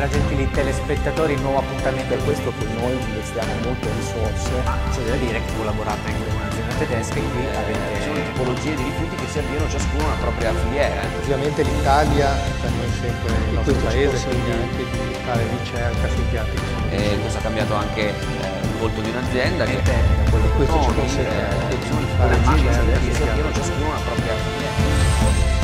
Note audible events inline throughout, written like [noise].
Buonasera gentili telespettatori, nuovo appuntamento. Per questo che noi investiamo molte risorse. Ma c'è da dire che anche con un'azienda tedesca e qui avete... Ci sono tipologie di rifiuti che si avviano ciascuno una propria filiera. Ovviamente l'Italia per noi sempre il nostro paese, quindi anche di fare ricerca sui piatti che sono E questo ha cambiato anche eh, il volto di un'azienda che da quello che questo ci sono, consente eh, anche di fare tipologie ricerca che ciascuno una propria filiera.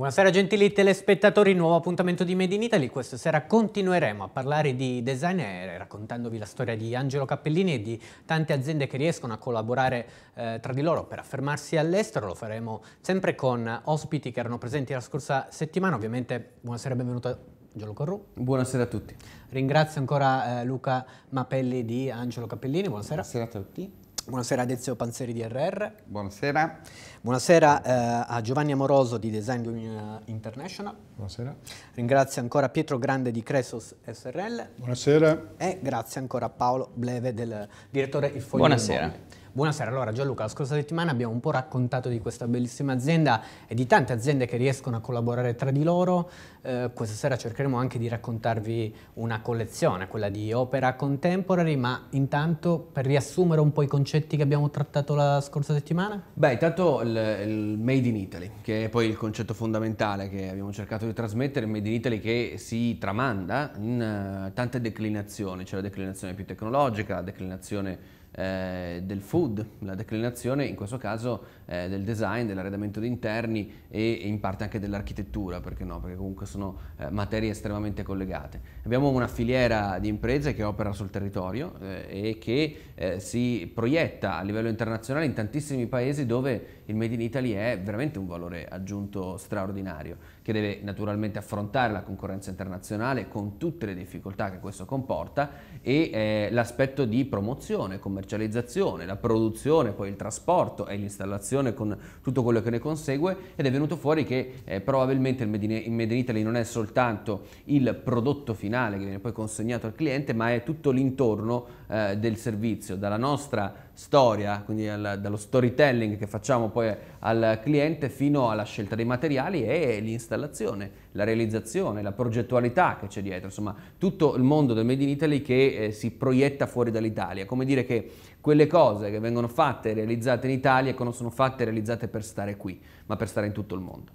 Buonasera gentili telespettatori, nuovo appuntamento di Made in Italy. Questa sera continueremo a parlare di design raccontandovi la storia di Angelo Cappellini e di tante aziende che riescono a collaborare eh, tra di loro per affermarsi all'estero. Lo faremo sempre con ospiti che erano presenti la scorsa settimana. Ovviamente buonasera e benvenuto Gianluca Corru. Buonasera a tutti. Ringrazio ancora eh, Luca Mapelli di Angelo Cappellini. Buonasera. Buonasera a tutti. Buonasera ad Ezio Panzeri di RR. Buonasera. Buonasera eh, a Giovanni Amoroso di Design Union International. Buonasera. Ringrazio ancora Pietro Grande di Cresos SRL Buonasera. e grazie ancora a Paolo Bleve del direttore Il Foglio Buonasera. Buonasera, allora Gianluca, la scorsa settimana abbiamo un po' raccontato di questa bellissima azienda e di tante aziende che riescono a collaborare tra di loro. Eh, questa sera cercheremo anche di raccontarvi una collezione, quella di opera contemporary, ma intanto per riassumere un po' i concetti che abbiamo trattato la scorsa settimana. Beh, intanto il, il Made in Italy, che è poi il concetto fondamentale che abbiamo cercato di trasmettere, il Made in Italy che si tramanda in eh, tante declinazioni, c'è la declinazione più tecnologica, la declinazione eh, del food, la declinazione in questo caso eh, del design, dell'arredamento di interni e in parte anche dell'architettura, perché no? Perché comunque sono eh, materie estremamente collegate. Abbiamo una filiera di imprese che opera sul territorio eh, e che eh, si proietta a livello internazionale in tantissimi paesi dove il Made in Italy è veramente un valore aggiunto straordinario, che deve naturalmente affrontare la concorrenza internazionale con tutte le difficoltà che questo comporta e eh, l'aspetto di promozione, commercializzazione, la produzione, poi il trasporto e l'installazione con tutto quello che ne consegue. Ed è venuto fuori che eh, probabilmente il Made, in, Made in Italy non è soltanto il prodotto finale che viene poi consegnato al cliente, ma è tutto l'intorno eh, del servizio, dalla nostra storia, quindi al- dallo storytelling che facciamo poi al cliente fino alla scelta dei materiali e l'installazione, la realizzazione, la progettualità che c'è dietro, insomma tutto il mondo del Made in Italy che eh, si proietta fuori dall'Italia, come dire che quelle cose che vengono fatte e realizzate in Italia non sono fatte e realizzate per stare qui, ma per stare in tutto il mondo.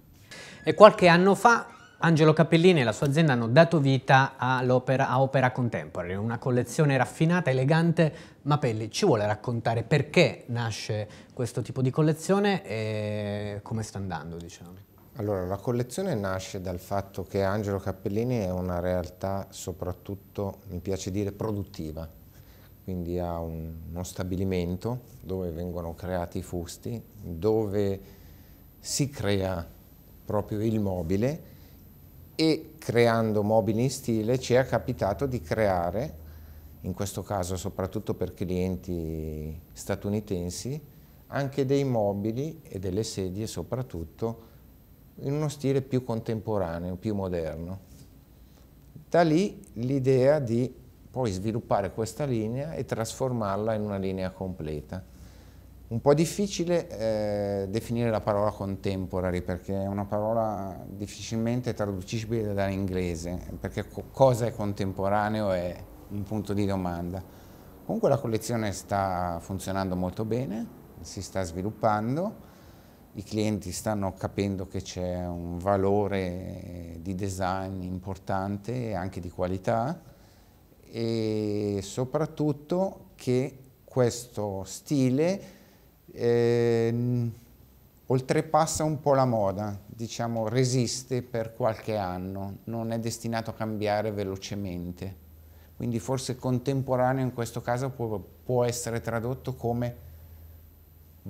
E qualche anno fa Angelo Cappellini e la sua azienda hanno dato vita all'opera, a Opera Contemporary, una collezione raffinata, elegante. Mapelli ci vuole raccontare perché nasce questo tipo di collezione e come sta andando, diciamo. Allora, la collezione nasce dal fatto che Angelo Cappellini è una realtà soprattutto, mi piace dire, produttiva. Quindi ha un- uno stabilimento dove vengono creati i fusti, dove si crea proprio il mobile e creando mobili in stile ci è capitato di creare, in questo caso soprattutto per clienti statunitensi, anche dei mobili e delle sedie soprattutto in uno stile più contemporaneo, più moderno. Da lì l'idea di poi sviluppare questa linea e trasformarla in una linea completa. Un po' difficile eh, definire la parola contemporary perché è una parola difficilmente traducibile dall'inglese, perché co- cosa è contemporaneo è un punto di domanda. Comunque la collezione sta funzionando molto bene, si sta sviluppando, i clienti stanno capendo che c'è un valore di design importante e anche di qualità e soprattutto che questo stile ehm, oltrepassa un po' la moda, diciamo resiste per qualche anno, non è destinato a cambiare velocemente. Quindi forse contemporaneo in questo caso può, può essere tradotto come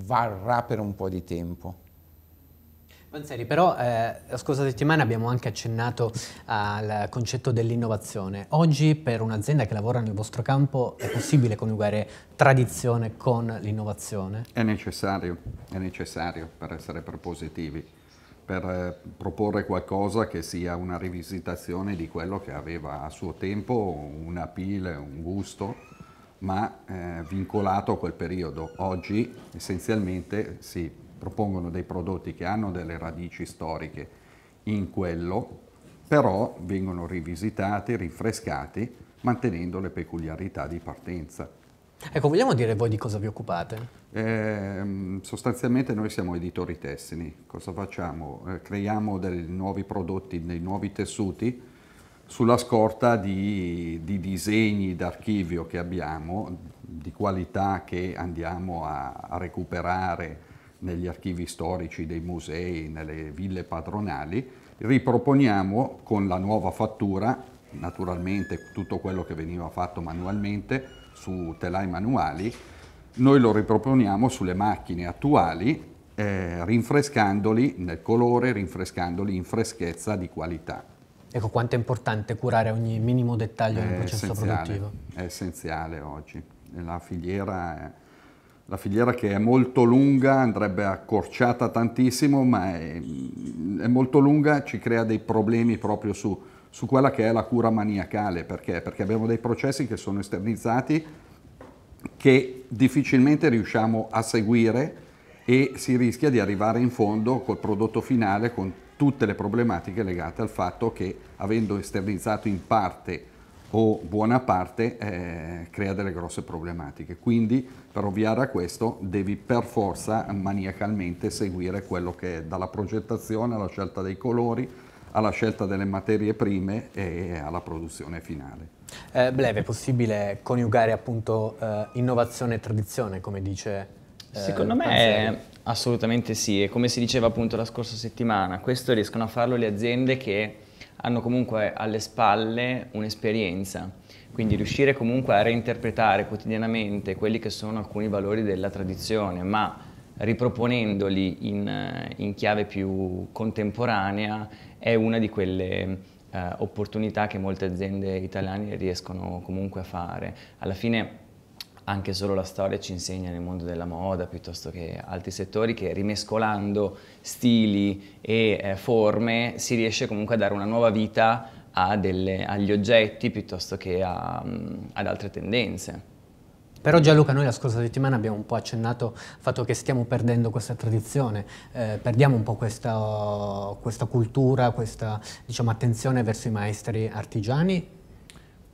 varrà per un po' di tempo. Panzeri, però eh, la scorsa settimana abbiamo anche accennato al concetto dell'innovazione. Oggi per un'azienda che lavora nel vostro campo è possibile coniugare tradizione con l'innovazione? È necessario, è necessario per essere propositivi. per eh, proporre qualcosa che sia una rivisitazione di quello che aveva a suo tempo una pile, un gusto, ma eh, vincolato a quel periodo. Oggi essenzialmente si propongono dei prodotti che hanno delle radici storiche in quello, però vengono rivisitati, rinfrescati, mantenendo le peculiarità di partenza. Ecco, vogliamo dire voi di cosa vi occupate? Eh, sostanzialmente noi siamo editori tessili. Cosa facciamo? Eh, creiamo dei nuovi prodotti, dei nuovi tessuti sulla scorta di, di disegni d'archivio che abbiamo, di qualità che andiamo a, a recuperare negli archivi storici dei musei, nelle ville padronali, riproponiamo con la nuova fattura, naturalmente tutto quello che veniva fatto manualmente, su telai manuali, noi lo riproponiamo sulle macchine attuali, eh, rinfrescandoli nel colore, rinfrescandoli in freschezza di qualità. Ecco quanto è importante curare ogni minimo dettaglio nel processo produttivo. È essenziale oggi. La filiera, è, la filiera, che è molto lunga, andrebbe accorciata tantissimo, ma è, è molto lunga, ci crea dei problemi proprio su, su quella che è la cura maniacale. Perché? Perché abbiamo dei processi che sono esternizzati che difficilmente riusciamo a seguire e si rischia di arrivare in fondo col prodotto finale con tutte le problematiche legate al fatto che avendo esternizzato in parte o buona parte eh, crea delle grosse problematiche. Quindi per ovviare a questo devi per forza maniacalmente seguire quello che è dalla progettazione alla scelta dei colori, alla scelta delle materie prime e alla produzione finale. Eh, Bleve, è possibile coniugare appunto eh, innovazione e tradizione, come dice eh, Secondo me assolutamente sì, e come si diceva appunto la scorsa settimana, questo riescono a farlo le aziende che hanno comunque alle spalle un'esperienza, quindi riuscire comunque a reinterpretare quotidianamente quelli che sono alcuni valori della tradizione, ma riproponendoli in, in chiave più contemporanea è una di quelle eh, opportunità che molte aziende italiane riescono comunque a fare. Alla fine anche solo la storia ci insegna nel mondo della moda piuttosto che altri settori che rimescolando stili e eh, forme si riesce comunque a dare una nuova vita delle, agli oggetti piuttosto che a, ad altre tendenze. Però Gianluca, noi la scorsa settimana abbiamo un po' accennato al fatto che stiamo perdendo questa tradizione, eh, perdiamo un po' questa, questa cultura, questa diciamo, attenzione verso i maestri artigiani.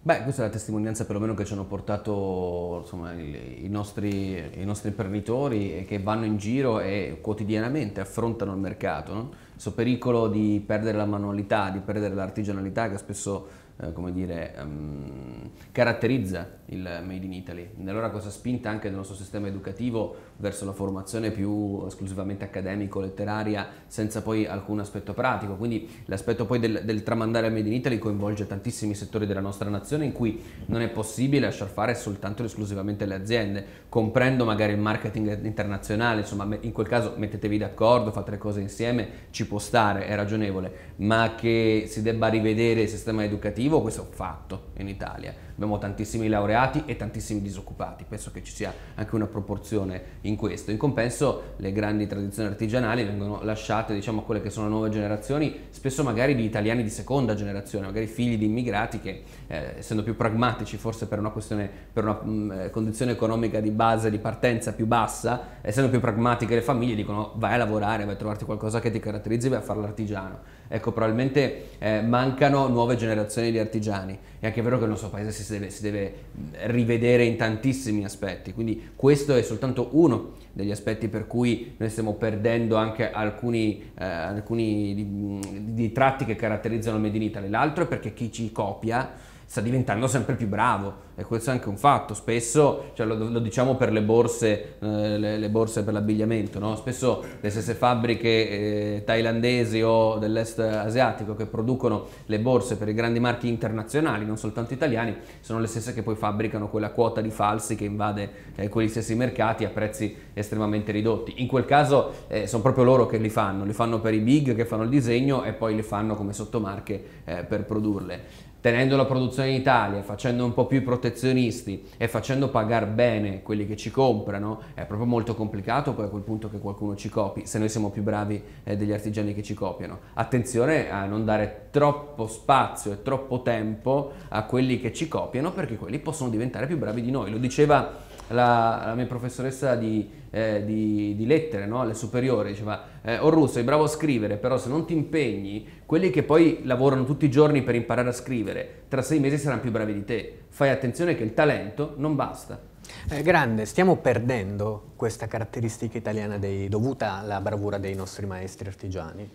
Beh, questa è la testimonianza perlomeno che ci hanno portato insomma, i, nostri, i, nostri, imprenditori che vanno in giro e quotidianamente affrontano il mercato. No? Questo pericolo di perdere la manualità, di perdere l'artigianalità che spesso come dire, um, caratterizza il Made in Italy. Allora questa spinta anche del nostro sistema educativo verso la formazione più esclusivamente accademico-letteraria senza poi alcun aspetto pratico. Quindi l'aspetto poi del, del tramandare il Made in Italy coinvolge tantissimi settori della nostra nazione in cui non è possibile lasciar fare soltanto ed esclusivamente le aziende. Comprendo magari il marketing internazionale, insomma in quel caso mettetevi d'accordo, fate le cose insieme, ci può stare, è ragionevole, ma che si debba rivedere il sistema educativo, questo è un fatto in Italia abbiamo tantissimi laureati e tantissimi disoccupati, penso che ci sia anche una proporzione in questo. In compenso le grandi tradizioni artigianali vengono lasciate diciamo, a quelle che sono nuove generazioni, spesso magari di italiani di seconda generazione, magari figli di immigrati che eh, essendo più pragmatici forse per una, questione, per una mh, mm, eh, condizione economica di base, di partenza più bassa, essendo più pragmatiche le famiglie dicono vai a lavorare, vai a trovarti qualcosa che ti caratterizzi, vai a fare l'artigiano. Ecco, probabilmente eh, mancano nuove generazioni di artigiani. È anche vero che il nostro paese si deve, si deve rivedere in tantissimi aspetti, quindi questo è soltanto uno degli aspetti per cui noi stiamo perdendo anche alcuni, eh, alcuni di, di tratti che caratterizzano Made in Italy. L'altro è perché chi ci copia sta diventando sempre più bravo e questo è anche un fatto, spesso, cioè lo, lo, diciamo per le borse, eh, le, le, borse per l'abbigliamento, no? spesso le stesse fabbriche eh, thailandesi o dell'est asiatico che producono le borse per i grandi marchi internazionali, non soltanto italiani, sono le stesse che poi fabbricano quella quota di falsi che invade eh, quegli stessi mercati a prezzi estremamente ridotti. In quel caso eh, sono proprio loro che li fanno, li fanno per i big che fanno il disegno e poi li fanno come sottomarche eh, per produrle tenendo la produzione in Italia, facendo un po' più protezionisti e facendo pagare bene quelli che ci comprano, è proprio molto complicato poi a quel punto che qualcuno ci copi, se noi siamo più bravi eh, degli artigiani che ci copiano. Attenzione a non dare troppo spazio e troppo tempo a quelli che ci copiano perché quelli possono diventare più bravi di noi. Lo diceva la, la mia professoressa di, eh, di, di lettere no? alle superiori, diceva eh, oh sei bravo a scrivere, però se non ti impegni, quelli che poi lavorano tutti i giorni per imparare a scrivere, tra sei mesi saranno più bravi di te. Fai attenzione che il talento non basta. Eh, grande, stiamo perdendo questa caratteristica italiana dei, dovuta alla bravura dei nostri maestri artigiani?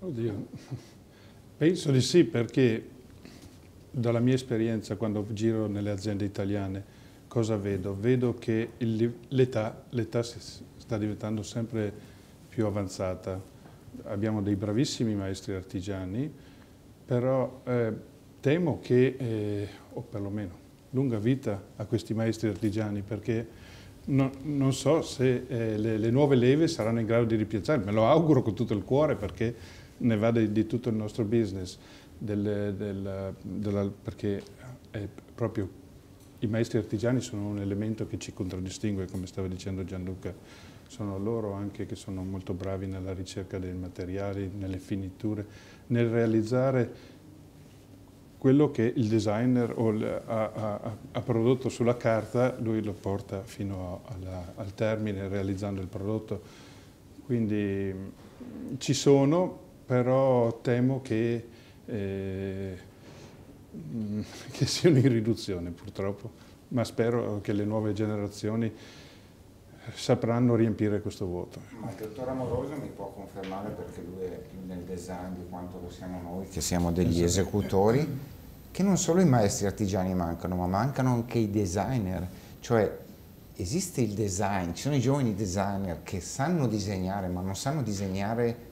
Oddio, penso di sì perché dalla mia esperienza quando giro nelle aziende italiane cosa vedo? Vedo che l'età, sta diventando sempre più avanzata. Abbiamo dei bravissimi maestri artigiani, però eh, temo che, eh, o perlomeno, lunga vita a questi maestri artigiani, perché no, non so se eh, le, le, nuove leve saranno in grado di ripiazzare, me lo auguro con tutto il cuore perché ne va di, di tutto il nostro business, del, del, della, perché è proprio i maestri artigiani sono un elemento che ci contraddistingue, come stava dicendo Gianluca, sono loro anche che sono molto bravi nella ricerca dei materiali, nelle finiture, nel realizzare quello che il designer ha, ha, ha, prodotto sulla carta, lui lo porta fino alla, al termine realizzando il prodotto. Quindi ci sono, però temo che eh, Mm, [laughs] che siano in riduzione purtroppo, ma spero che le nuove generazioni sapranno riempire questo vuoto. Ma il dottor Amoroso mi può confermare perché lui è più nel design di quanto lo siamo noi, che siamo degli esatto. esecutori, che non solo i maestri artigiani mancano, ma mancano anche i designer, cioè esiste il design, ci sono i giovani designer che sanno disegnare, ma non sanno disegnare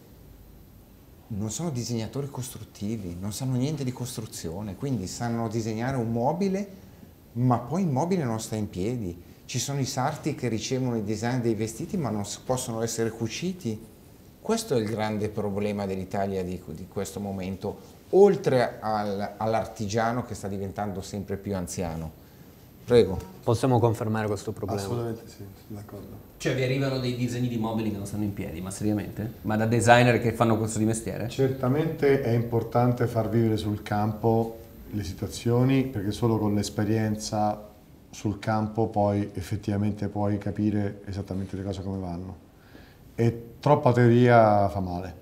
non sono disegnatori costruttivi, non sanno niente di costruzione, quindi sanno disegnare un mobile, ma poi il mobile non sta in piedi. Ci sono i sarti che ricevono i design dei vestiti ma non possono essere cuciti. Questo è il grande problema dell'Italia di, di, questo momento, oltre al, all'artigiano che sta diventando sempre più anziano. Prego. Possiamo confermare questo problema? Assolutamente sì, d'accordo. Cioè vi arrivano dei disegni di mobili che non stanno in piedi, ma seriamente? Ma da designer che fanno questo di mestiere? Certamente è importante far vivere sul campo le situazioni perché solo con l'esperienza sul campo poi effettivamente puoi capire esattamente le cose come vanno. E troppa teoria fa male.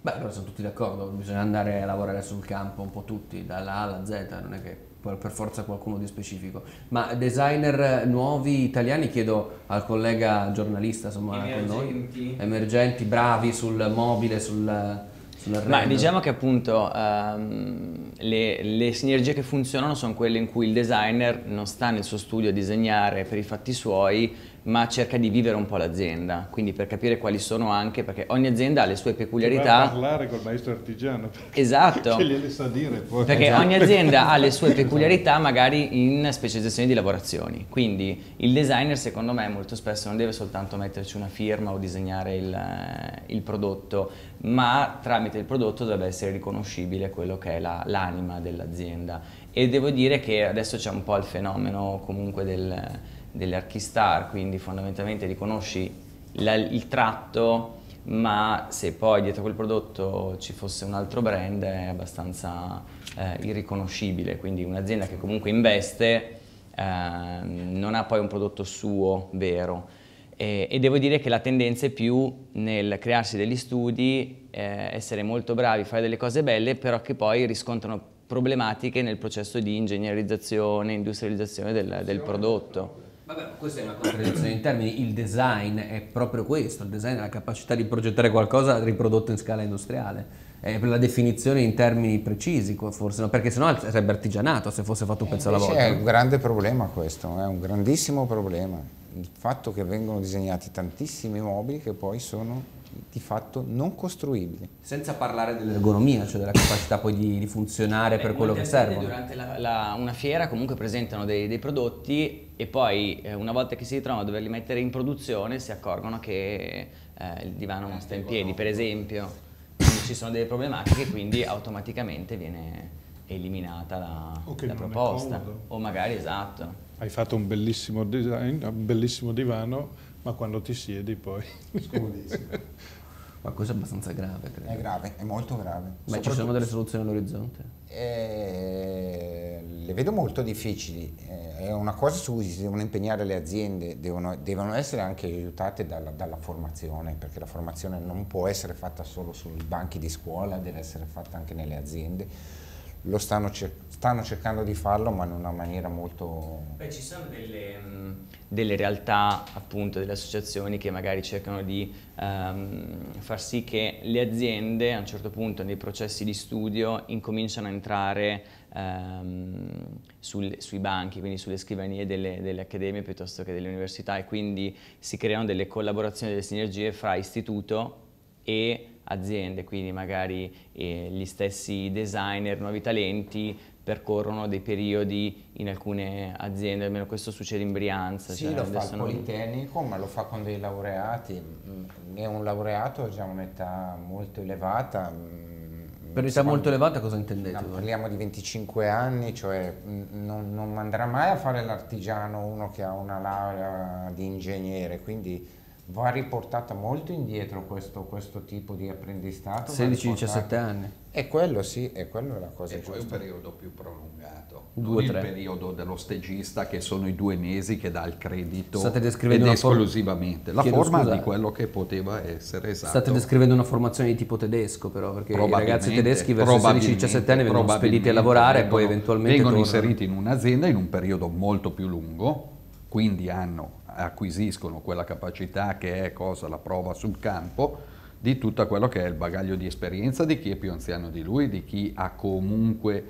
Beh, allora sono tutti d'accordo, bisogna andare a lavorare sul campo un po' tutti, dalla A alla Z, non è che per forza qualcuno di specifico. Ma designer nuovi italiani, chiedo al collega giornalista insomma, con noi, emergenti, bravi sul mobile, sul, ma diciamo che appunto um, le, le, sinergie che funzionano sono quelle in cui il designer non sta nel suo studio a disegnare per i fatti suoi, ma cerca di vivere un po' l'azienda, quindi per capire quali sono anche, perché ogni azienda ha le sue peculiarità. a parlare col maestro artigiano. Esatto. [laughs] che gliele sa dire poi. Perché esatto. ogni azienda ha le sue [laughs] peculiarità magari in specializzazioni di lavorazioni, quindi il designer secondo me molto spesso non deve soltanto metterci una firma o disegnare il, il prodotto, ma tramite il prodotto deve essere riconoscibile quello che è l'anima dell'azienda. E devo dire che adesso c'è un po' il fenomeno comunque del delle archistar, quindi fondamentalmente riconosci la, il tratto, ma se poi dietro quel prodotto ci fosse un altro brand è abbastanza eh, irriconoscibile, quindi un'azienda che comunque investe eh, non ha poi un prodotto suo vero. E, e, devo dire che la tendenza è più nel crearsi degli studi, eh, essere molto bravi, fare delle cose belle, però che poi riscontrano problematiche nel processo di ingegnerizzazione, industrializzazione del, del prodotto. Vabbè, questa è una contraddizione in termini, il design è proprio questo, il design è la capacità di progettare qualcosa riprodotto in scala industriale, è la definizione in termini precisi forse, no? perché sennò sarebbe artigianato se fosse fatto un pezzo alla volta. È un grande problema questo, è un grandissimo problema, il fatto che vengono disegnati tantissimi mobili che poi sono di fatto non costruibili. Senza parlare dell'ergonomia, cioè della capacità poi di, di funzionare Beh, per quello che serve. Durante la, la, una fiera comunque presentano dei, dei prodotti e poi eh, una volta che si ritrovano a doverli mettere in produzione si accorgono che eh, il divano non sta in piedi, per esempio. Quindi ci sono delle problematiche quindi automaticamente viene, eliminata la, O che la proposta. O magari esatto. Hai fatto un bellissimo design, un bellissimo divano, ma quando ti siedi poi... Scomodissimo. [laughs] Ma questo è abbastanza grave, credo. È grave, è molto grave. Ma ci sono delle soluzioni all'orizzonte? Eh, le vedo molto difficili, Eh, è una cosa su cui si devono impegnare le aziende, devono, devono essere anche aiutate dalla, dalla formazione, perché la formazione non può essere fatta solo sui banchi di scuola, deve essere fatta anche nelle aziende. Lo stanno, cer- stanno cercando di farlo, ma in una maniera molto... Beh, ci sono delle, mh, delle realtà, appunto, delle associazioni che magari cercano di ehm, far sì che le aziende a un certo punto nei processi di studio incominciano a entrare ehm, sul- sui banchi, quindi sulle scrivanie delle, delle accademie piuttosto che delle università e quindi si creano delle collaborazioni, delle sinergie fra istituto e aziende, quindi magari eh, gli stessi designer, nuovi talenti percorrono dei periodi in alcune aziende, almeno questo succede in Brianza. Sì, cioè lo fa il adesso non- Politecnico, ma lo fa con dei laureati. Mm, È un laureato già a un'età molto elevata. mm, Per età insomma, molto elevata cosa intendete? No, parliamo di 25 anni, cioè mh, non, non andrà mai a fare l'artigiano uno che ha una laurea di ingegnere, quindi va riportata molto indietro questo, questo tipo di apprendistato. va 16-17 riportato- anni. E quello sì, e quello è la cosa E poi un giusta. periodo più prolungato, Due, non il periodo dello stagista che sono i due mesi che dà il credito State ed descrivendo forma- esclusivamente la Chiedo forma scusa. di quello che poteva essere esatto. State descrivendo una formazione di tipo tedesco però, perché i ragazzi tedeschi verso i 16-17 anni vengono spediti a lavorare e poi vengono- eventualmente vengono tornano. inseriti in un'azienda in un periodo molto più lungo, quindi hanno, acquisiscono quella capacità che è cosa la prova sul campo di tutto quello che è il bagaglio di esperienza di chi è più anziano di lui, di chi ha comunque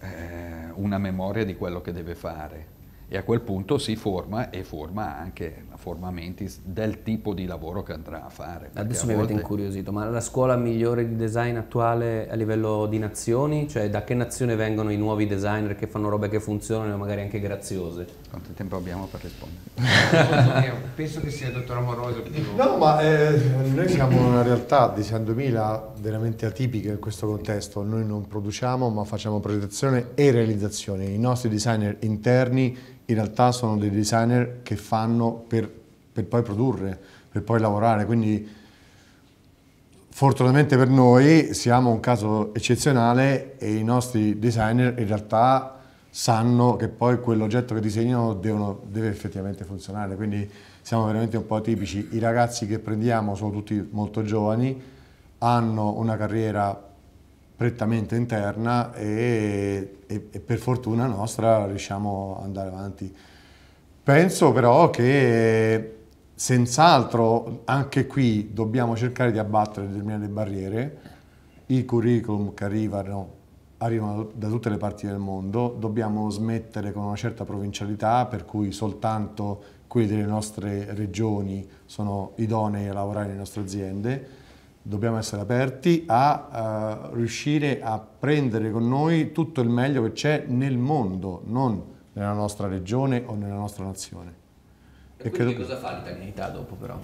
eh, una memoria di quello che deve fare. E a quel punto si forma e forma anche forma mentis del tipo di lavoro che andrà a fare. Adesso mi avete volte- incuriosito, ma la scuola migliore di design attuale a livello di nazioni? Cioè da che nazione vengono i nuovi designer che fanno robe che funzionano e magari anche graziose? Quanto tempo abbiamo per rispondere? [laughs] Penso che sia il dottor Amoroso. No, ma eh, noi siamo una realtà di San 2000 veramente atipica in questo contesto. Noi non produciamo, ma facciamo progettazione e realizzazione. I nostri designer interni in realtà sono dei designer che fanno per, per poi produrre, per poi lavorare. Quindi fortunatamente per noi siamo un caso eccezionale e i nostri designer in realtà sanno che poi quell'oggetto che disegnano devono- deve effettivamente funzionare, quindi siamo veramente un po' atipici. I ragazzi che prendiamo sono tutti molto giovani, hanno una carriera prettamente interna e, e- e per fortuna nostra riusciamo ad andare avanti. Penso però che senz'altro anche qui dobbiamo cercare di abbattere determinate barriere. I curriculum che arrivano arrivano da tutte le parti del mondo, dobbiamo smettere con una certa provincialità per cui soltanto quelli delle nostre regioni sono idonei a lavorare nelle nostre aziende. Dobbiamo essere aperti a eh, riuscire a prendere con noi tutto il meglio che c'è nel mondo, non nella nostra regione o nella nostra nazione. E credo- quindi cosa fa l'italianità dopo però?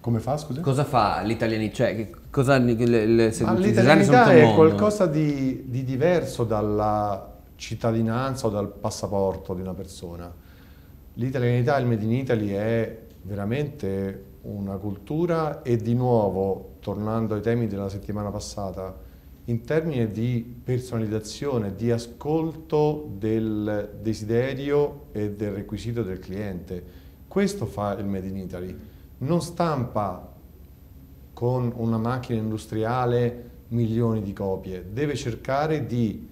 Come fa, scusa? Cosa fa l'italianità? Cioè, cosa, le, le, se l'italianità è qualcosa di, di diverso dalla cittadinanza o dal passaporto di una persona. L'italianità, il Made in Italy è veramente una cultura e di nuovo, tornando ai temi della settimana passata, in termini di personalizzazione, di ascolto del desiderio e del requisito del cliente. Questo fa il Made in Italy. Non stampa con una macchina industriale milioni di copie, deve cercare di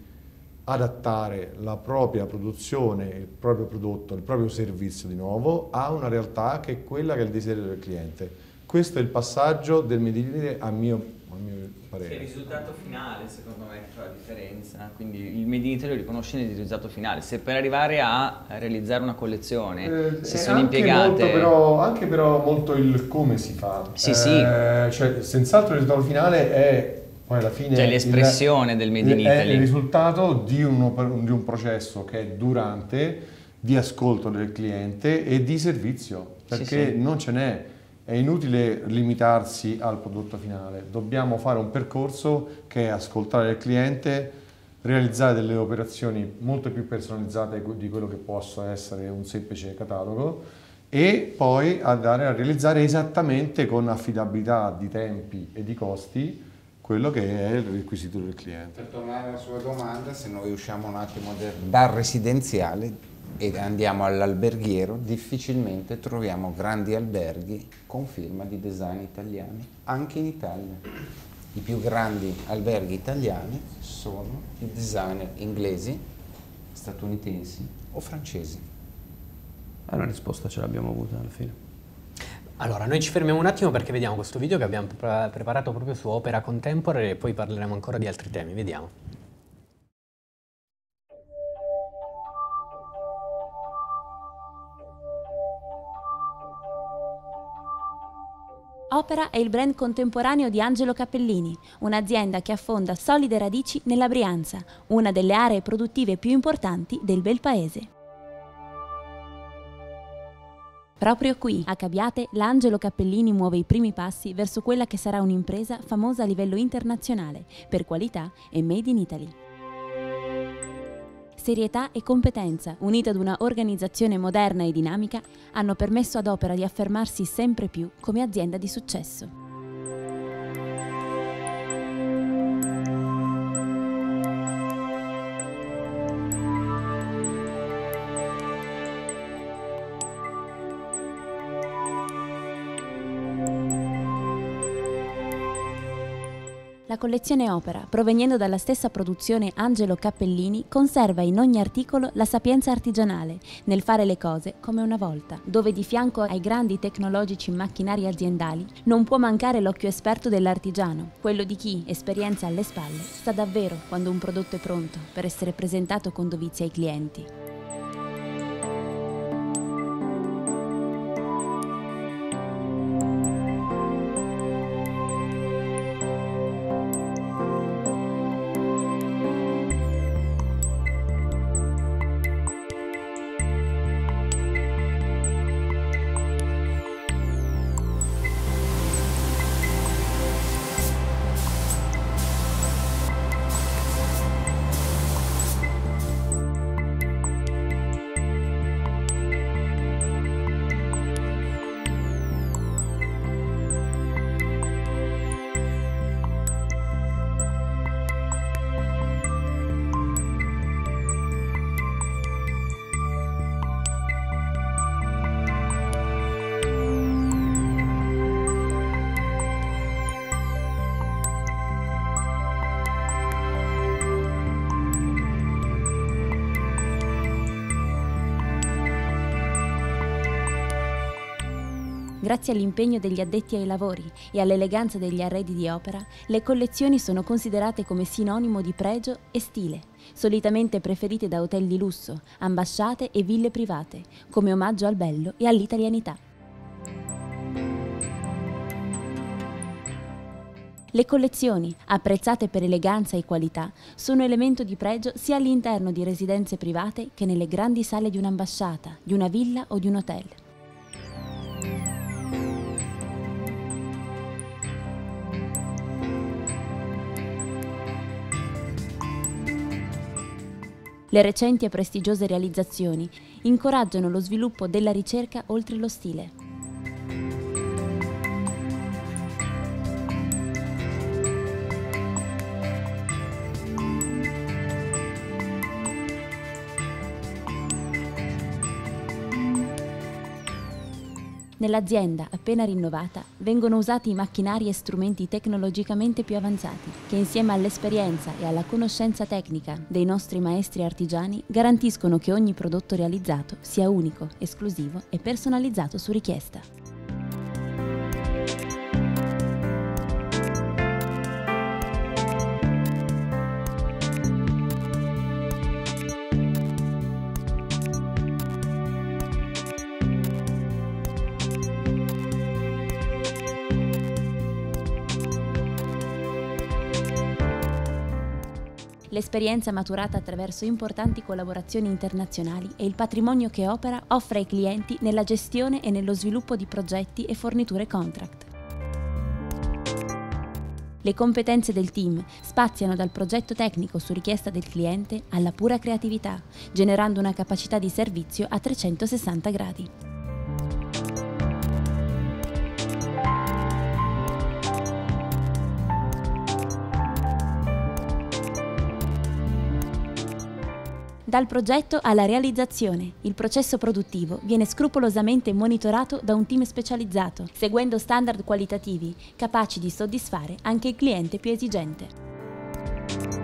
adattare la propria produzione, il proprio prodotto, il proprio servizio di nuovo a una realtà che è quella che è il desiderio del cliente. Questo è il passaggio del Made in Italy a mio, Che il parere. risultato finale secondo me fa la differenza, quindi il Made in Italy lo riconosce nel risultato finale, se per arrivare a realizzare una collezione Eh, si è sono anche impiegate... molto però, anche però molto il come si fa. Sì, sì. Eh, Cioè, senz'altro il risultato finale è poi alla fine Cioè il- l'espressione del Made in è Italy. il risultato di, uno- di un processo che è durante, di ascolto del cliente e di servizio, Sì, perché sì. non ce n'è. È inutile limitarsi al prodotto finale, dobbiamo fare un percorso che è ascoltare il cliente, realizzare delle operazioni molto più personalizzate di quello che possa essere un semplice catalogo e poi andare a realizzare esattamente con affidabilità di tempi e di costi quello che è il requisito del cliente. Per tornare alla sua domanda, se noi usciamo un attimo dal residenziale e andiamo all'alberghiero, difficilmente troviamo grandi alberghi con firma di design italiani, anche in Italia. I più grandi alberghi italiani sono i designer inglesi, statunitensi o francesi. È una risposta ce l'abbiamo avuta alla fine. Allora, noi ci fermiamo un attimo perché vediamo questo video che abbiamo pre preparato proprio su Opera Contemporary e poi parleremo ancora di altri temi. Vediamo. Opera è il brand contemporaneo di Angelo Cappellini, un'azienda che affonda solide radici nella Brianza, una delle aree produttive più importanti del bel paese. Proprio qui, a Cabiate, l'Angelo Cappellini muove i primi passi verso quella che sarà un'impresa famosa a livello internazionale per qualità e made in Italy serietà e competenza, unite ad una organizzazione moderna e dinamica, hanno permesso ad Opera di affermarsi sempre più come azienda di successo. Collezione Opera, proveniendo dalla stessa produzione Angelo Cappellini, conserva in ogni articolo la sapienza artigianale nel fare le cose come una volta, dove di fianco ai grandi tecnologici macchinari aziendali non può mancare l'occhio esperto dell'artigiano, quello di chi, esperienza alle spalle, sa davvero quando un prodotto è pronto per essere presentato con dovizia ai clienti. Grazie all'impegno degli addetti ai lavori e all'eleganza degli arredi di opera, le collezioni sono considerate come sinonimo di pregio e stile, solitamente preferite da hotel di lusso, ambasciate e ville private, come omaggio al bello e all'italianità. Le collezioni, apprezzate per eleganza e qualità, sono elemento di pregio sia all'interno di residenze private che nelle grandi sale di un'ambasciata, di una villa o di un hotel. Le recenti e prestigiose realizzazioni incoraggiano lo sviluppo della ricerca oltre lo stile. Nell'azienda, appena rinnovata, vengono usati macchinari e strumenti tecnologicamente più avanzati, che insieme all'esperienza e alla conoscenza tecnica dei nostri maestri artigiani garantiscono che ogni prodotto realizzato sia unico, esclusivo e personalizzato su richiesta. L'esperienza maturata attraverso importanti collaborazioni internazionali e il patrimonio che Opera offre ai clienti nella gestione e nello sviluppo di progetti e forniture contract. Le competenze del team spaziano dal progetto tecnico su richiesta del cliente alla pura creatività, generando una capacità di servizio a 360 gradi. Dal progetto alla realizzazione, il processo produttivo viene scrupolosamente monitorato da un team specializzato, seguendo standard qualitativi capaci di soddisfare anche il cliente più esigente.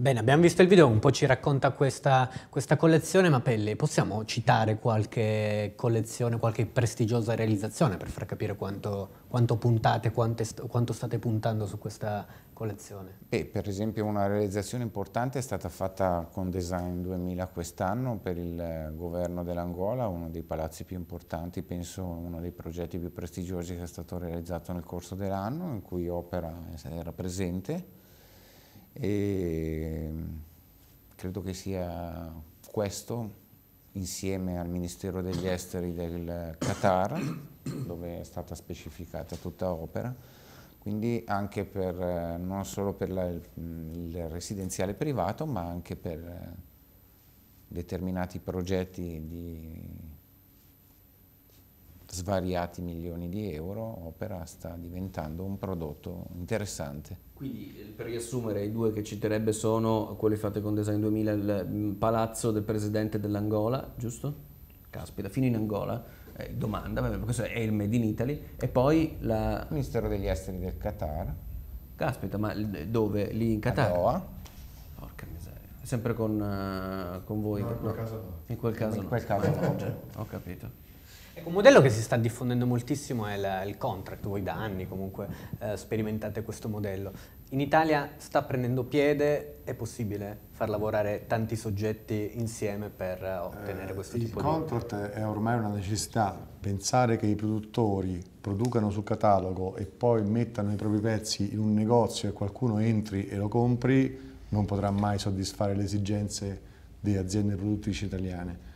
Bene, abbiamo visto il video, un po' ci racconta questa, questa collezione, ma Pelli, possiamo citare qualche collezione, qualche prestigiosa realizzazione per far capire quanto, quanto puntate, quanto, quanto state puntando su questa collezione? E per esempio una realizzazione importante è stata fatta con Design 2000 quest'anno per il governo dell'Angola, uno dei palazzi più importanti, penso uno dei progetti più prestigiosi che è stato realizzato nel corso dell'anno, in cui Opera era presente e credo che sia questo insieme al Ministero degli Esteri del Qatar, dove è stata specificata tutta opera, quindi anche per, non solo per la, il residenziale privato, ma anche per determinati progetti di svariati milioni di euro, Opera sta diventando un prodotto interessante. Quindi per riassumere i due che citerebbe sono quelli fatti con Design 2000, il mm, palazzo del presidente dell'Angola, giusto? Caspita, fino in Angola, eh, domanda, questo è il Made in Italy, e poi la... Ministero degli Esteri del Qatar. Caspita, ma dove? Lì in Qatar? Doha. Porca miseria, sempre con, uh, con voi? No, in quel caso no. In quel caso in no. Quel caso no. Ho capito. Un modello che si sta diffondendo moltissimo è il, il contract, voi da anni comunque eh, sperimentate questo modello. In Italia sta prendendo piede, è possibile far lavorare tanti soggetti insieme per eh, ottenere questo eh, tipo di... Il contract è ormai una necessità, pensare che i produttori producano sul catalogo e poi mettano i propri pezzi in un negozio e qualcuno entri e lo compri non potrà mai soddisfare le esigenze delle aziende produttrici italiane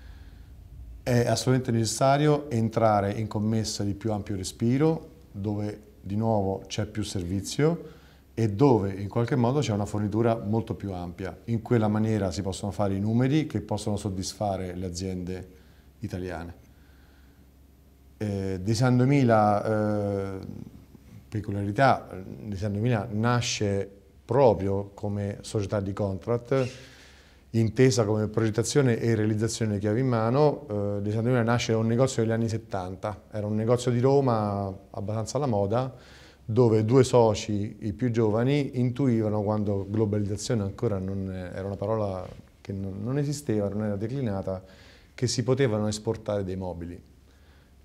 è assolutamente necessario entrare in commessa di più ampio respiro, dove di nuovo c'è più servizio e dove in qualche modo c'è una fornitura molto più ampia. In quella maniera si possono fare i numeri che possono soddisfare le aziende italiane. Eh, Design 2000, eh, peculiarità, Design 2000 nasce proprio come società di contract intesa come progettazione e realizzazione di chiavi in mano. Eh, Design 2000 nasce da un negozio degli anni 70, era un negozio di Roma abbastanza alla moda, dove due soci, i più giovani, intuivano quando globalizzazione ancora non era una parola che non esisteva, non era declinata, che si potevano esportare dei mobili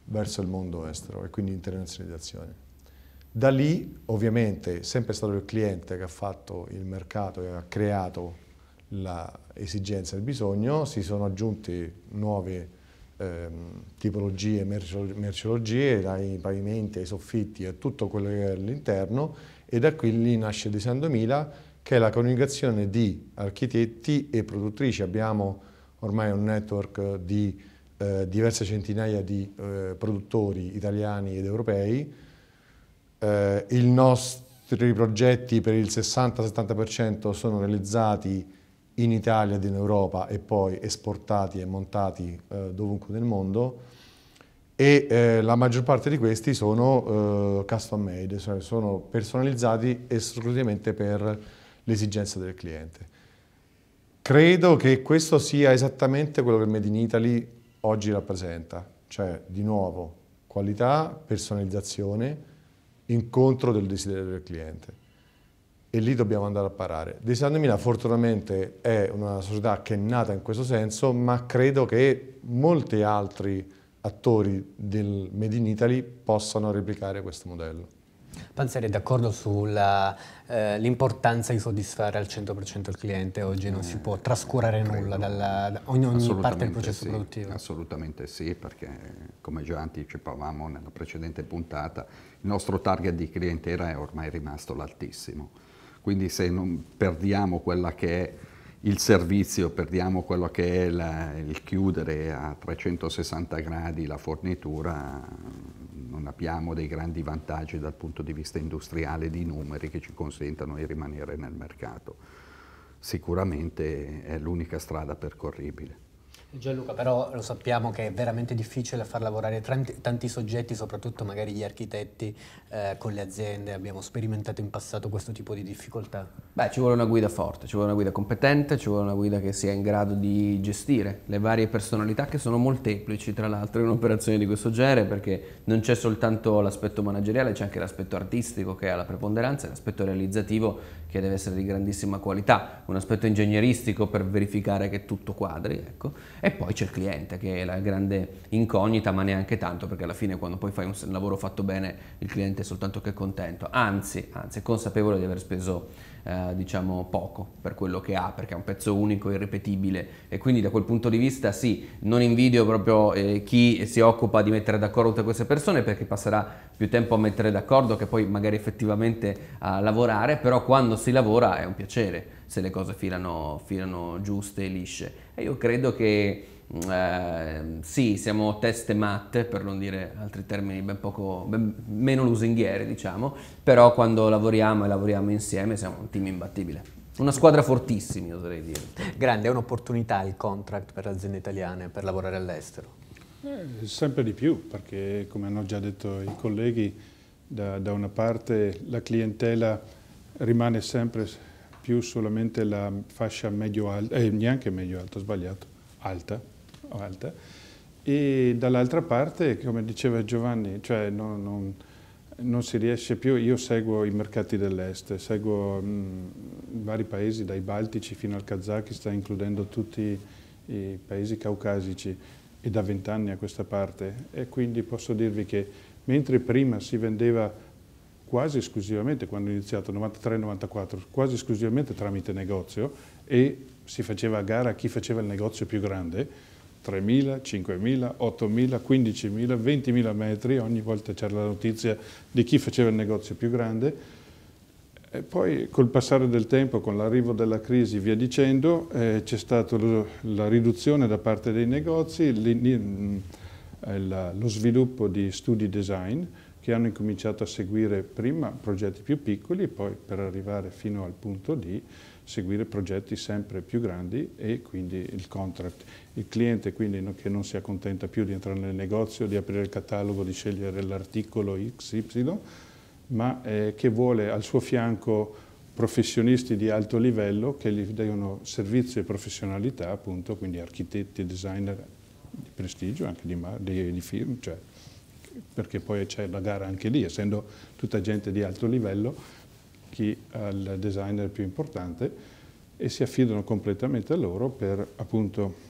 verso il mondo estero e quindi internazionalizzazione. Da lì, ovviamente, sempre stato il cliente che ha fatto il mercato e ha creato l'esigenza e il bisogno, si sono aggiunte nuove ehm, tipologie, merceologie, dai pavimenti ai soffitti a tutto quello che è all'interno e da qui lì nasce Design 2000 che è la coniugazione di architetti e produttrici. Abbiamo ormai un network di eh, diverse centinaia di eh, produttori italiani ed europei. Eh, I nostri progetti per il 60-70% sono realizzati in Italia ed in Europa e poi esportati e montati eh, dovunque nel mondo e eh, la maggior parte di questi sono eh, custom made, cioè sono personalizzati esclusivamente per l'esigenza del cliente. Credo che questo sia esattamente quello che il Made in Italy oggi rappresenta, cioè di nuovo qualità, personalizzazione, incontro del desiderio del cliente e lì dobbiamo andare a parare. Design 2000 fortunatamente è una società che è nata in questo senso, ma credo che molti altri attori del Made in Italy possano replicare questo modello. Panzeri è d'accordo sull'importanza eh, di soddisfare al 100% il cliente, oggi non si può trascurare nulla da ogni, ogni parte del processo sì, produttivo. Assolutamente sì, perché come già anticipavamo nella precedente puntata, il nostro target di clientela è ormai rimasto l'altissimo quindi se non perdiamo quella che è il servizio, perdiamo quello che è la, il chiudere a 360 gradi la fornitura, non abbiamo dei grandi vantaggi dal punto di vista industriale di numeri che ci consentano di rimanere nel mercato. Sicuramente è l'unica strada percorribile. Gianluca, però lo sappiamo che è veramente difficile far lavorare tanti, tanti soggetti, soprattutto magari gli architetti eh, con le aziende. Abbiamo sperimentato in passato questo tipo di difficoltà. Beh, ci vuole una guida forte, ci vuole una guida competente, ci vuole una guida che sia in grado di gestire le varie personalità che sono molteplici, tra l'altro, in un'operazione di questo genere, perché non c'è soltanto l'aspetto manageriale, c'è anche l'aspetto artistico che ha la preponderanza l'aspetto realizzativo che deve essere di grandissima qualità, un aspetto ingegneristico per verificare che tutto quadri, ecco. e poi c'è il cliente che è la grande incognita, ma neanche tanto, perché alla fine quando poi fai un lavoro fatto bene il cliente è soltanto che contento, anzi, anzi è consapevole di aver speso eh, diciamo poco per quello che ha perché è un pezzo unico, irripetibile. E quindi da quel punto di vista sì, non invidio proprio eh, chi si occupa di mettere d'accordo tutte queste persone perché passerà più tempo a mettere d'accordo che poi magari effettivamente a lavorare, però quando si lavora è un piacere se le cose filano, filano giuste e lisce. E io credo che eh, sì, siamo teste matte, per non dire altri termini ben, poco, ben meno lusinghieri, diciamo, però quando lavoriamo e lavoriamo insieme siamo un team imbattibile. Una squadra fortissima, oserei dire. Grande, è un'opportunità il contract per le aziende italiane per lavorare all'estero? Eh, sempre di più, perché come hanno già detto i colleghi, da, da una parte la clientela rimane sempre più solamente la fascia medio-alta, eh, neanche medio-alta, sbagliato, alta, alta, e dall'altra parte, come diceva Giovanni, cioè non, non, non, si riesce più, io seguo i mercati dell'est, seguo mh, vari paesi, dai Baltici fino al Kazakistan, includendo tutti i paesi caucasici, e da vent'anni a questa parte, e quindi posso dirvi che mentre prima si vendeva quasi esclusivamente, quando ho iniziato, 93-94, quasi esclusivamente tramite negozio, e si faceva a gara chi faceva il negozio più grande, 3.000, 5.000, 8.000, 15.000, 20.000 metri, ogni volta c'era la notizia di chi faceva il negozio più grande. E poi col passare del tempo, con l'arrivo della crisi via dicendo, eh, c'è stata la riduzione da parte dei negozi, mm, eh, lo sviluppo di studi design che hanno incominciato a seguire prima progetti più piccoli e poi per arrivare fino al punto di seguire progetti sempre più grandi e quindi il contract. Il cliente quindi che non si accontenta più di entrare nel negozio, di aprire il catalogo, di scegliere l'articolo XY, ma eh, che vuole al suo fianco professionisti di alto livello che gli diano servizio e professionalità, appunto, quindi architetti, designer di prestigio, anche di, di, di film, cioè, perché poi c'è la gara anche lì, essendo tutta gente di alto livello, chi ha il designer più importante e si affidano completamente a loro per appunto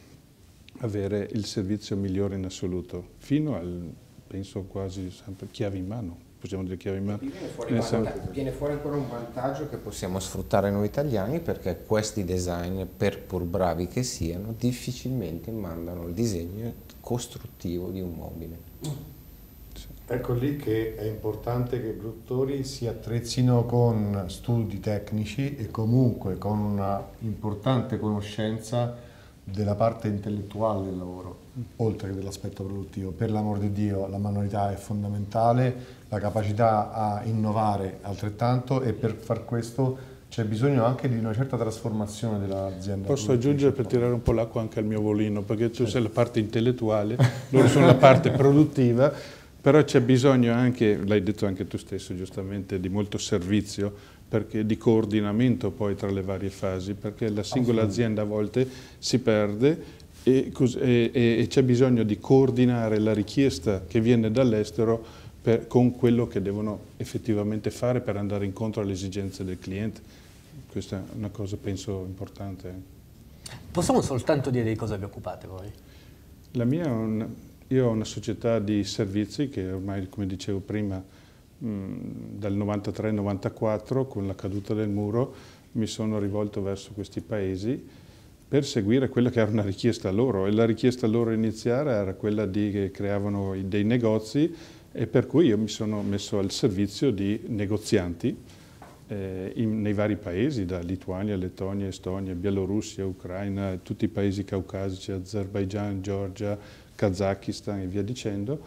avere il servizio migliore in assoluto, fino al, penso quasi sempre, chiave in mano, possiamo dire chiave in mano. Viene fuori, sempre... viene fuori, ancora un vantaggio che possiamo sfruttare noi italiani perché questi designer, per pur bravi che siano, difficilmente mandano il disegno costruttivo di un mobile. Ecco lì che è importante che i produttori si attrezzino con studi tecnici e comunque con una importante conoscenza della parte intellettuale del lavoro, oltre che dell'aspetto produttivo. Per l'amor di Dio la manualità è fondamentale, la capacità a innovare altrettanto e per far questo c'è bisogno anche di una certa trasformazione dell'azienda. Posso aggiungere per tirare un po' l'acqua anche al mio volino, perché tu sei la parte intellettuale, loro sono la parte produttiva però c'è bisogno anche, l'hai detto anche tu stesso giustamente, di molto servizio, perché, di coordinamento poi tra le varie fasi, perché la singola azienda a volte si perde e, e, e c'è bisogno di coordinare la richiesta che viene dall'estero con quello che devono effettivamente fare per andare incontro alle esigenze del cliente. Questa è una cosa, penso, importante. Possiamo soltanto dire di cosa vi occupate voi? La mia è un, io ho una società di servizi che ormai, come dicevo prima, dal 93-94, con la caduta del muro, mi sono rivolto verso questi paesi per seguire quella che era una richiesta loro. E la richiesta loro iniziale era quella di che creavano dei negozi e per cui io mi sono messo al servizio di negozianti eh, in, nei vari paesi, da Lituania, Lettonia, Estonia, Bielorussia, Ucraina, tutti i paesi caucasici, Azerbaijan, Georgia, Kazakistan e via dicendo,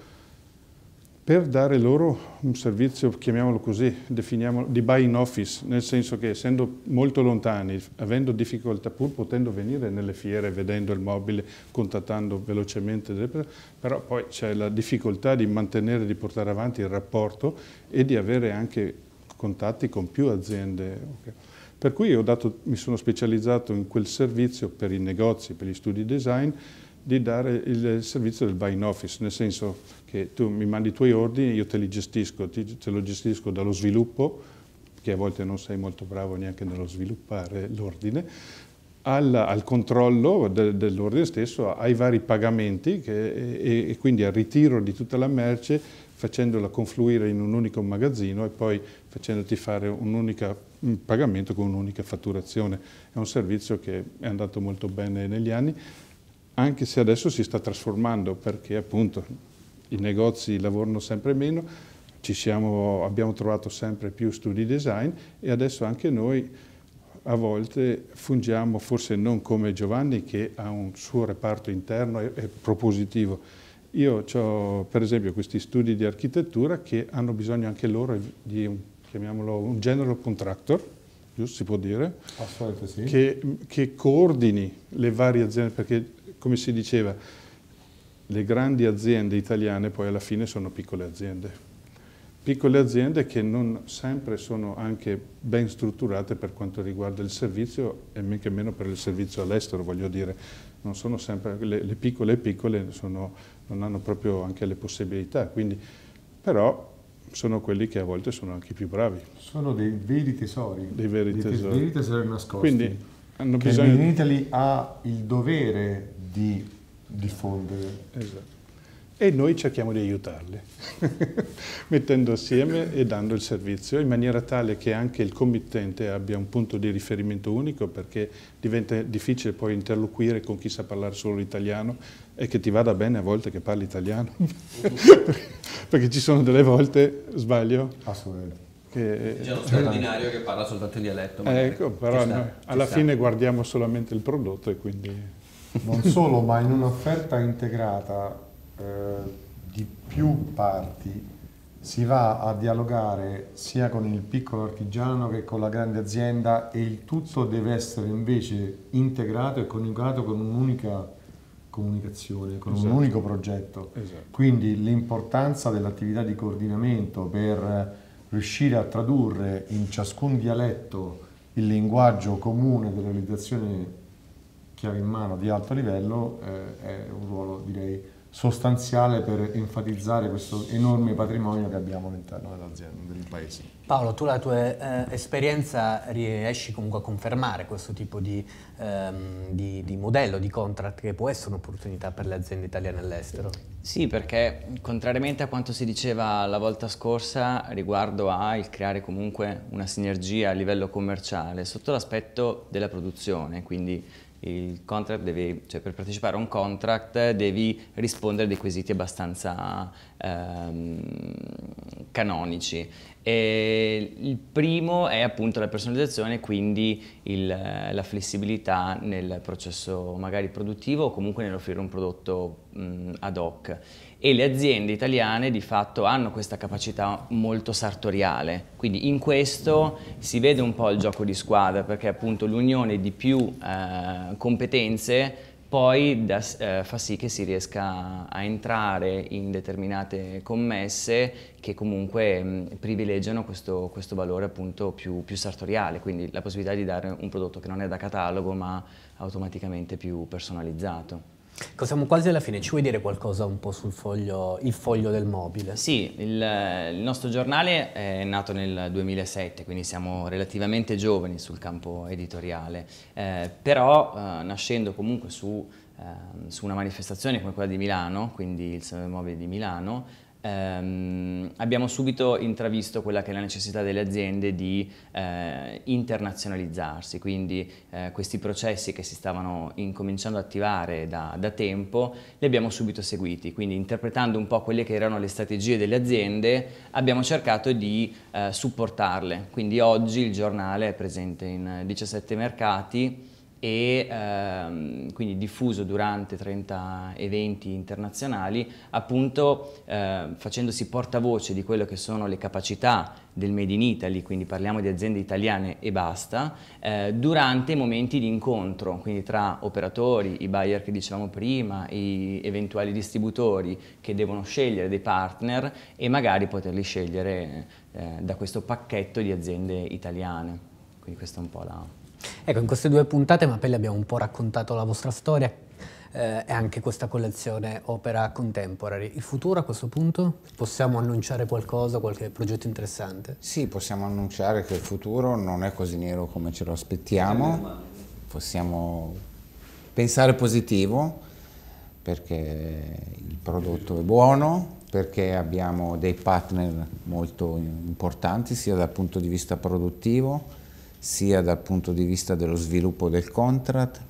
per dare loro un servizio, chiamiamolo così, definiamolo, di buy-in office, nel senso che essendo molto lontani, avendo difficoltà, pur potendo venire nelle fiere, vedendo il mobile, contattando velocemente, delle persone, però poi c'è la difficoltà di mantenere, di portare avanti il rapporto e di avere anche contatti con più aziende. Per cui dato, mi sono specializzato in quel servizio per i negozi, per gli studi design, di dare il servizio del buy-in office, nel senso che tu mi mandi i tuoi ordini, io te li gestisco, te lo gestisco dallo sviluppo, che a volte non sei molto bravo neanche nello sviluppare l'ordine, al, al, controllo de, dell'ordine stesso, ai vari pagamenti che, e, e, quindi al ritiro di tutta la merce facendola confluire in un unico magazzino e poi facendoti fare un unico pagamento con un'unica fatturazione. È un servizio che è andato molto bene negli anni anche se adesso si sta trasformando perché appunto i negozi lavorano sempre meno, siamo, abbiamo trovato sempre più studi design e adesso anche noi a volte fungiamo forse non come Giovanni che ha un suo reparto interno e, e propositivo. Io ho per esempio questi studi di architettura che hanno bisogno anche loro di un, chiamiamolo un general contractor, giusto si può dire? Assolutamente sì. Che, che coordini le varie aziende, perché come si diceva, le grandi aziende italiane poi alla fine sono piccole aziende. Piccole aziende che non sempre sono anche ben strutturate per quanto riguarda il servizio e men che meno per il servizio all'estero, voglio dire. Non sono sempre, le, le piccole e piccole sono, non hanno proprio anche le possibilità, quindi, però sono quelli che a volte sono anche più bravi. Sono dei veri tesori. Dei veri dei tesori. Dei veri tesori nascosti. Quindi hanno che bisogno... il Italy ha il dovere di diffondere. Esatto. E noi cerchiamo di aiutarli, [laughs] mettendo assieme e dando il servizio in maniera tale che anche il committente abbia un punto di riferimento unico perché diventa difficile poi interloquire con chi sa parlare solo l'italiano e che ti vada bene a volte che parli italiano. [laughs] perché ci sono delle volte, sbaglio? Assolutamente. Che, C'è lo straordinario che parla soltanto in dialetto. Ecco, però sta, noi alla fine guardiamo solamente il prodotto e quindi non solo, ma in un'offerta integrata eh, di più parti si va a dialogare sia con il piccolo artigiano che con la grande azienda e il tutto deve essere invece integrato e coniugato con un'unica comunicazione, con esatto. un unico progetto. Esatto. Quindi l'importanza dell'attività di coordinamento per riuscire a tradurre in ciascun dialetto il linguaggio comune della realizzazione chiave in mano di alto livello eh, è un ruolo direi sostanziale per enfatizzare questo enorme patrimonio che abbiamo all'interno dell'azienda, del paese. Paolo, tu la tua eh, esperienza riesci comunque a confermare questo tipo di, ehm, di, di, modello, di contract che può essere un'opportunità per le aziende italiane all'estero? Sì, perché contrariamente a quanto si diceva la volta scorsa riguardo a il creare comunque una sinergia a livello commerciale sotto l'aspetto della produzione, quindi devi, cioè per partecipare a un contract devi rispondere a dei quesiti abbastanza ehm, canonici. E il primo è appunto la personalizzazione, quindi il, la flessibilità nel processo magari produttivo o comunque nell'offrire un prodotto mh, ad hoc e le aziende italiane di fatto hanno questa capacità molto sartoriale, quindi in questo si vede un po' il gioco di squadra perché appunto l'unione di più eh, competenze poi da, eh, fa sì che si riesca a entrare in determinate commesse che comunque mh, privilegiano questo, questo, valore appunto più, più sartoriale, quindi la possibilità di dare un prodotto che non è da catalogo ma automaticamente più personalizzato. Siamo quasi alla fine, ci vuoi dire qualcosa un po' sul foglio, il foglio del mobile? Sì, il, il, nostro giornale è nato nel 2007, quindi siamo relativamente giovani sul campo editoriale, eh, però eh, nascendo comunque su, eh, su, una manifestazione come quella di Milano, quindi il Salone del Mobile di Milano, ehm, abbiamo subito intravisto quella che è la necessità delle aziende di eh, internazionalizzarsi, quindi eh, questi processi che si stavano incominciando ad attivare da, da, tempo li abbiamo subito seguiti, quindi interpretando un po' quelle che erano le strategie delle aziende abbiamo cercato di eh, supportarle, quindi oggi il giornale è presente in 17 mercati, e ehm, quindi diffuso durante 30 eventi internazionali, appunto eh, facendosi portavoce di quello che sono le capacità del Made in Italy, quindi parliamo di aziende italiane e basta, eh, durante i momenti di incontro, quindi tra operatori, i buyer che dicevamo prima, i eventuali distributori che devono scegliere dei partner e magari poterli scegliere eh, da questo pacchetto di aziende italiane. Quindi questa è un po' la... Ecco, in queste due puntate Mapelli abbiamo un po' raccontato la vostra storia eh, e anche questa collezione opera contemporary. Il futuro a questo punto? Possiamo annunciare qualcosa, qualche progetto interessante? Sì, possiamo annunciare che il futuro non è così nero come ce lo aspettiamo. Possiamo pensare positivo perché il prodotto è buono, perché abbiamo dei partner molto importanti sia dal punto di vista produttivo sia dal punto di vista dello sviluppo del contract,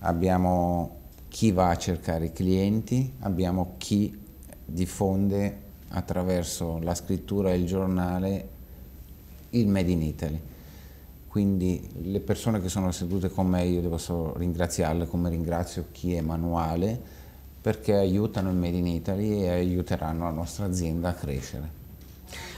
abbiamo chi va a cercare i clienti, abbiamo chi diffonde attraverso la scrittura e il giornale il Made in Italy. Quindi le persone che sono sedute con me io devo solo ringraziarle come ringrazio chi è manuale perché aiutano il Made in Italy e aiuteranno la nostra azienda a crescere.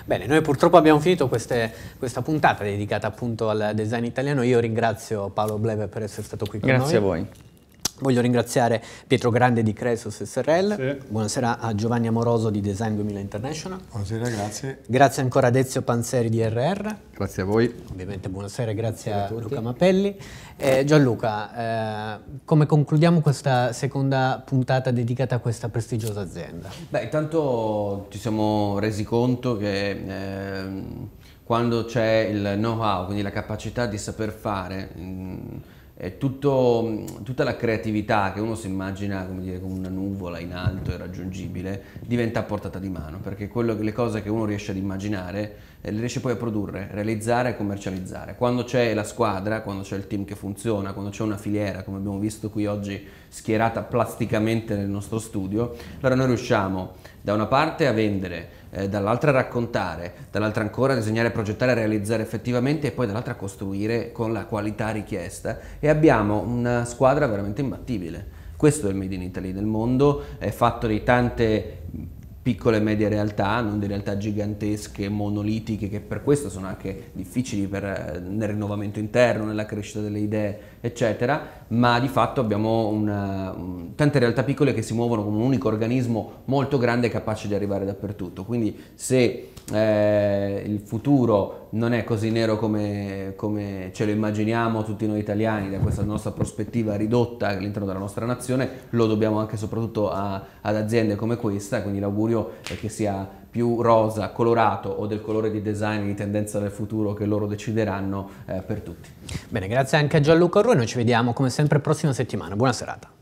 Bene, noi purtroppo abbiamo finito queste, questa puntata dedicata appunto al design italiano. Io ringrazio Paolo Bleve per essere stato qui con Grazie noi. Grazie a voi. Voglio ringraziare Pietro Grande di Cresus SRL, sì. buonasera a Giovanni Amoroso di Design 2000 International. Buonasera, grazie. Grazie ancora a Dezio Panzeri di RR. Grazie a voi. Ovviamente buonasera e grazie a, a Luca Mapelli. Eh, Gianluca, eh, come concludiamo questa seconda puntata dedicata a questa prestigiosa azienda? Beh, intanto ci siamo resi conto che eh, quando c'è il know-how, quindi la capacità di saper fare... Tutto, tutta la creatività che uno si immagina come, dire, come una nuvola in alto e raggiungibile diventa a portata di mano, perché quello, le cose che uno riesce ad immaginare eh, le riesce poi a produrre, realizzare e commercializzare. Quando c'è la squadra, quando c'è il team che funziona, quando c'è una filiera, come abbiamo visto qui oggi schierata plasticamente nel nostro studio, allora noi riusciamo da una parte a vendere eh, dall'altra raccontare, dall'altra ancora disegnare, progettare, realizzare effettivamente e poi dall'altra costruire con la qualità richiesta e abbiamo una squadra veramente imbattibile. Questo è il Made in Italy del mondo, è fatto di tante piccole e medie realtà, non di realtà gigantesche, monolitiche, che per questo sono anche difficili per, eh, nel rinnovamento interno, nella crescita delle idee, eccetera, ma di fatto abbiamo una, un, tante realtà piccole che si muovono come un unico organismo molto grande capace di arrivare dappertutto. Quindi se eh, il futuro non è così nero come, come, ce lo immaginiamo tutti noi italiani da questa nostra prospettiva ridotta all'interno della nostra nazione, lo dobbiamo anche e soprattutto a, ad aziende come questa, quindi l'augurio è che sia più rosa, colorato o del colore di design di tendenza del futuro che loro decideranno eh, per tutti. Bene, grazie anche a Gianluca Rui, noi ci vediamo come sempre prossima settimana, buona serata.